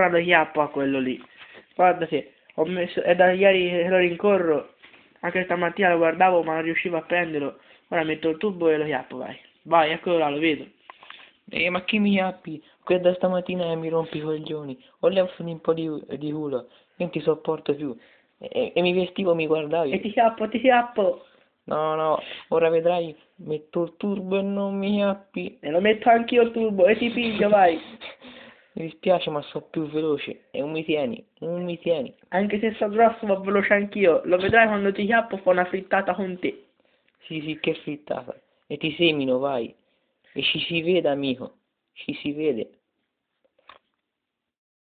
ora lo chiappo a quello lì. Guardate, ho messo, è da ieri che lo rincorro, anche stamattina lo guardavo ma non riuscivo a prenderlo. Ora metto il tubo e lo chiappo, vai. Vai, eccolo là, lo vedo. Eh, ma che mi chiappi? Qui da stamattina mi rompi i coglioni. Ho levato un po' di, di culo. Non ti sopporto più. E, e mi vestivo, mi guardavi. E ti chiappo, ti chiappo. No, no, ora vedrai, metto il turbo e non mi chiappi. E lo metto anch'io il turbo e ti piglio, vai. Mi dispiace, ma sono più veloce. E non mi tieni, non mi tieni. Anche se sono grosso, va veloce anch'io. Lo vedrai quando ti chiappo, fa una frittata con te. Sì, sì, che frittata. E ti semino, vai. E ci si vede, amico. Ci si vede.